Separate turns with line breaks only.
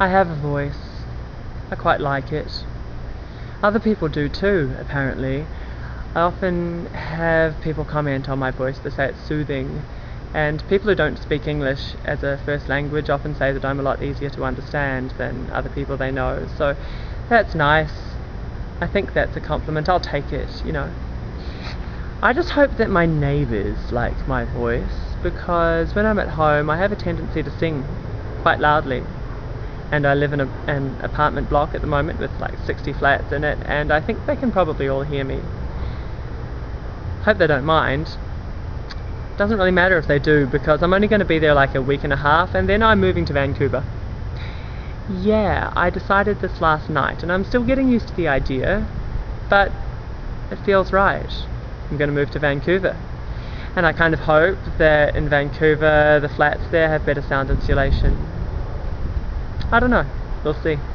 I have a voice. I quite like it. Other people do too, apparently. I often have people comment on my voice, they say it's soothing, and people who don't speak English as a first language often say that I'm a lot easier to understand than other people they know, so that's nice. I think that's a compliment, I'll take it, you know. I just hope that my neighbours like my voice because when I'm at home I have a tendency to sing quite loudly and I live in a, an apartment block at the moment with like 60 flats in it and I think they can probably all hear me hope they don't mind. Doesn't really matter if they do because I'm only going to be there like a week and a half and then I'm moving to Vancouver. Yeah, I decided this last night and I'm still getting used to the idea, but it feels right. I'm going to move to Vancouver. And I kind of hope that in Vancouver the flats there have better sound insulation. I don't know. We'll see.